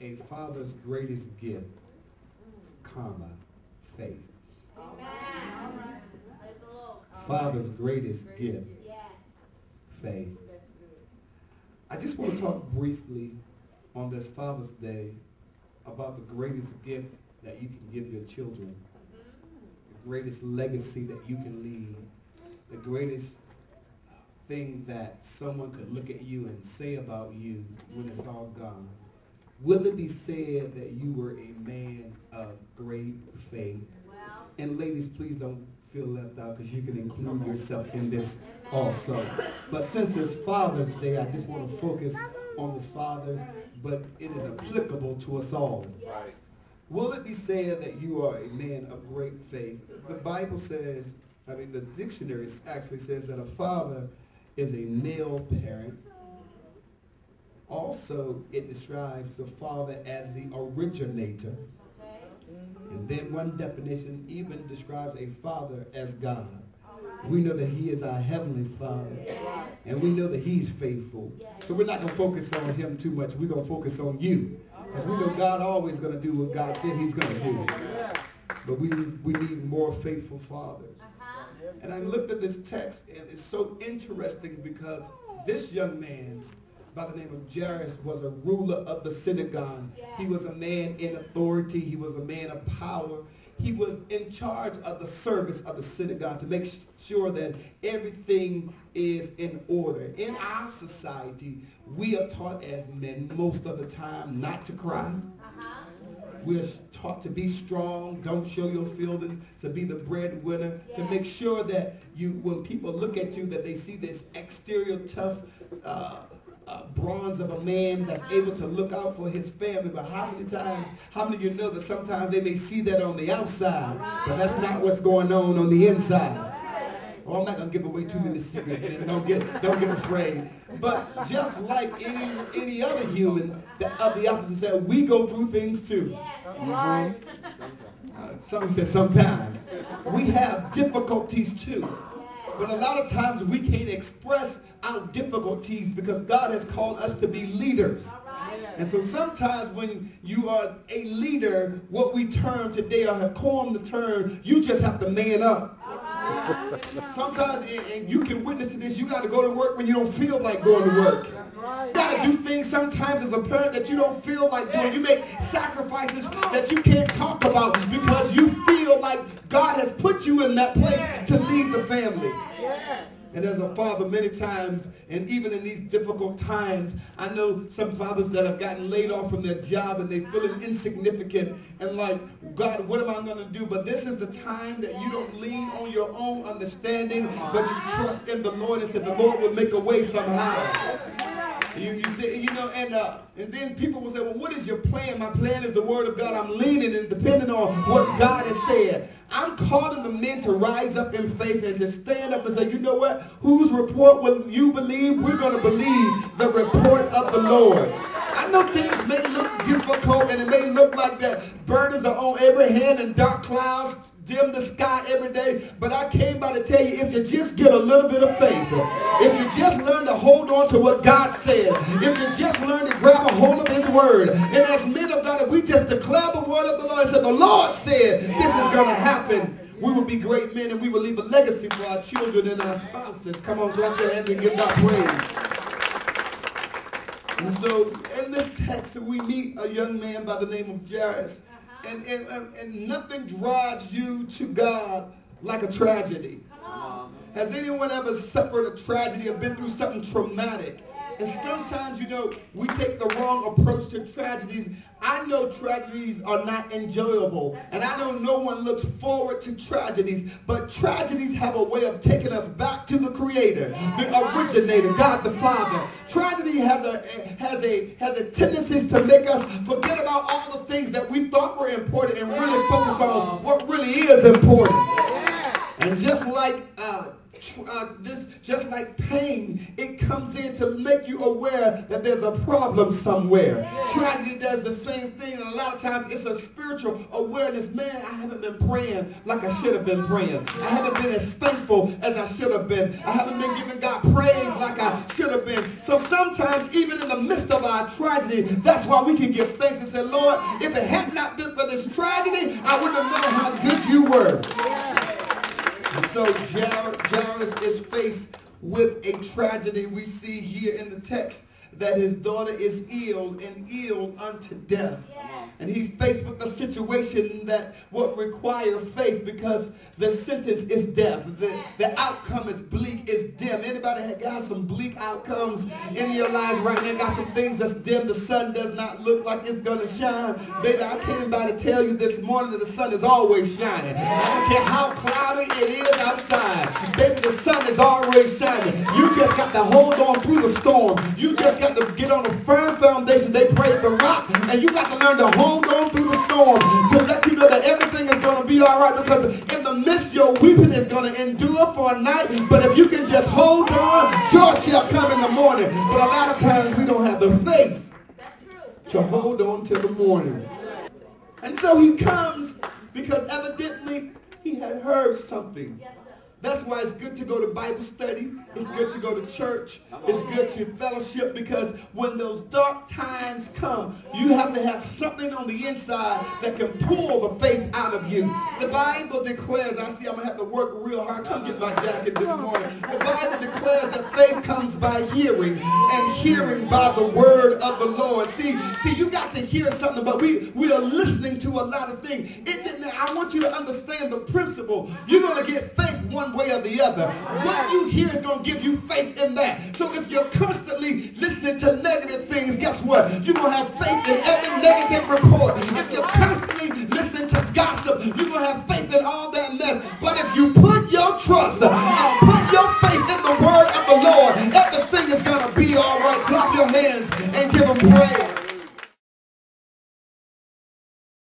a father's greatest gift, comma, faith. Father's greatest gift, faith. I just want to talk briefly on this Father's Day about the greatest gift that you can give your children, the greatest legacy that you can leave, the greatest uh, thing that someone could look at you and say about you when it's all gone. Will it be said that you were a man of great faith? And ladies, please don't feel left out because you can include yourself in this also. But since it's Father's Day, I just want to focus on the fathers, but it is applicable to us all. Right. Will it be said that you are a man of great faith? The Bible says, I mean, the dictionary actually says that a father is a male parent. Also, it describes the father as the originator. And then one definition even describes a father as God. We know that he is our heavenly father. And we know that he's faithful. So we're not going to focus on him too much. We're going to focus on you. Because we know God always going to do what God said he's going to do. But we, we need more faithful fathers. Uh-huh. And I looked at this text, and it's so interesting because this young man by the name of Jairus was a ruler of the synagogue. He was a man in authority. He was a man of power. He was in charge of the service of the synagogue to make sure that everything is in order. In our society, we are taught as men most of the time not to cry. We're taught to be strong, don't show your feelings, to be the breadwinner, yeah. to make sure that you, when people look at you, that they see this exterior tough uh, uh, bronze of a man that's able to look out for his family. But how many times, how many of you know that sometimes they may see that on the outside, but that's not what's going on on the inside. Well, I'm not gonna give away too many secrets, man. Don't get, don't get afraid. But just like any any other human that of the opposite sex, we go through things too. Mm-hmm. Uh, some say sometimes. We have difficulties too. But a lot of times we can't express our difficulties because God has called us to be leaders. And so sometimes when you are a leader, what we term today or have coined the term, you just have to man up. Sometimes, and you can witness to this, you got to go to work when you don't feel like going to work. You got to do things sometimes as a parent that you don't feel like doing. You make sacrifices that you can't talk about because you feel like God has put you in that place to lead the family. And as a father, many times, and even in these difficult times, I know some fathers that have gotten laid off from their job and they feeling insignificant and like, God, what am I going to do? But this is the time that you don't lean on your own understanding, but you trust in the Lord and say the Lord will make a way somehow. You, you say, you know, and uh, and then people will say, well, what is your plan? My plan is the word of God. I'm leaning and depending on what God has said. I'm calling the men to rise up in faith and to stand up and say, you know what? Whose report will you believe? We're going to believe the report of the Lord. I know things may look difficult and it may look like that burdens are on every hand and dark clouds dim the sky every day. But I came by to tell you, if you just get a little bit of faith, if you just learn to hold on to what God said, if you just learn to grab a hold of his word, and as men of God, if we just declare the word of the Lord and say, the Lord said this is going to happen, we will be great men and we will leave a legacy for our children and our spouses. Come on, clap your hands and give God praise. And so in this text, we meet a young man by the name of Jairus uh-huh. and, and, and nothing drives you to God like a tragedy. Has anyone ever suffered a tragedy or been through something traumatic? And sometimes, you know, we take the wrong approach to tragedies. I know tragedies are not enjoyable. And I know no one looks forward to tragedies. But tragedies have a way of taking us back to the creator, the originator, God the Father. Tragedy has a, has a, has a tendency to make us forget about all the things that we thought were important and really focus on what really is important. And just like uh, uh, this, just like pain, it comes in to make you aware that there's a problem somewhere. Tragedy does the same thing, and a lot of times it's a spiritual awareness. Man, I haven't been praying like I should have been praying. I haven't been as thankful as I should have been. I haven't been giving God praise like I should have been. So sometimes, even in the midst of our tragedy, that's why we can give thanks and say, Lord, if it had not been for this tragedy, I wouldn't have known how good you were. So Jairus is faced with a tragedy we see here in the text that his daughter is ill and ill unto death. Yeah. And he's faced with a situation that would require faith because the sentence is death. The, the outcome is bleak, is dim. Anybody got some bleak outcomes in your lives right now? Got some things that's dim. The sun does not look like it's going to shine. Baby, I came by to tell you this morning that the sun is always shining. I don't care how cloudy it is outside. Baby, the sun is always shining. You just got to hold on through the storm. You just got to get on a firm foundation. They prayed the rock, and you got to learn to hold on through the storm to let you know that everything is going to be all right because in the midst your weeping is going to endure for a night. But if you can just hold on, joy shall come in the morning. But a lot of times we don't have the faith to hold on till the morning. And so he comes because evidently he had heard something. That's why it's good to go to Bible study. It's good to go to church. It's good to fellowship because when those dark times come, you have to have something on the inside that can pull the faith out of you. The Bible declares, I see I'm going to have to work real hard. Come get my jacket this morning. The Bible declares that faith comes by hearing and hearing by the word of the Lord. See, see, you got to hear something, but we, we are listening to a lot of things. It didn't, I want you to understand the principle. You're going to get faith one way or the other. What you hear is going to give you faith in that. So if you're constantly listening to negative things, guess what? You're going to have faith in every negative report. If you're constantly listening to gossip, you're going to have faith in all